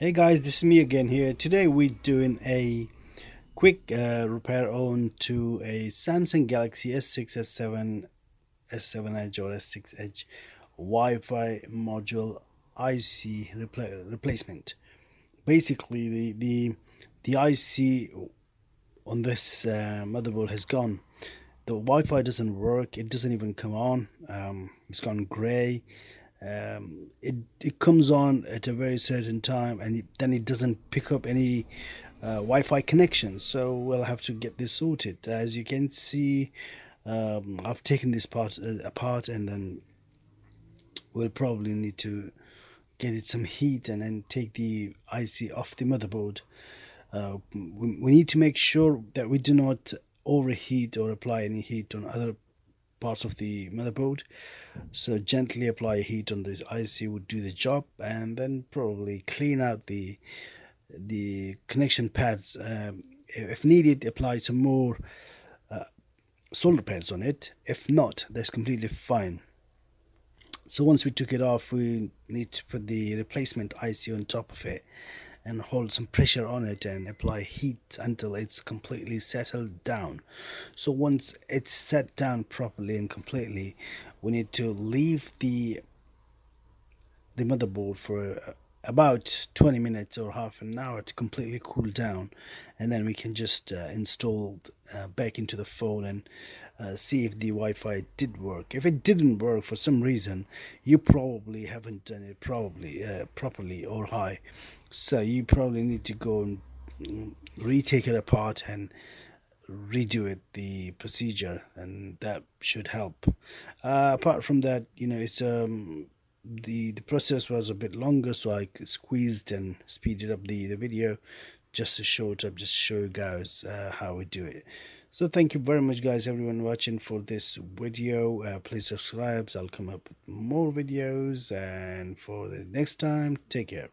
Hey guys, this is me again here. Today we're doing a quick uh, repair on to a Samsung Galaxy S6, S7, S7 Edge or S6 Edge Wi-Fi module IC repla replacement. Basically, the the the IC on this uh, motherboard has gone. The Wi-Fi doesn't work. It doesn't even come on. Um, it's gone grey um, it it comes on at a very certain time and then it doesn't pick up any uh, Wi-Fi connection. So we'll have to get this sorted. As you can see um, I've taken this part uh, apart and then we'll probably need to get it some heat and then take the IC off the motherboard. Uh, we, we need to make sure that we do not overheat or apply any heat on other parts of the motherboard. So gently apply heat on this IC would do the job and then probably clean out the the connection pads um, if needed apply some more uh, solder pads on it. If not that's completely fine. So once we took it off we need to put the replacement IC on top of it and hold some pressure on it and apply heat until it's completely settled down. So once it's set down properly and completely we need to leave the the motherboard for about 20 minutes or half an hour to completely cool down and then we can just uh, install uh, back into the phone and uh, see if the Wi-Fi did work. If it didn't work for some reason, you probably haven't done it probably uh, properly or high. So you probably need to go and retake it apart and redo it the procedure and that should help uh, apart from that you know it's um the the process was a bit longer so i squeezed and speeded up the the video just to show it up just show you guys uh, how we do it. So thank you very much guys everyone watching for this video. Uh, please subscribe. So i'll come up with more videos. And for the next time take care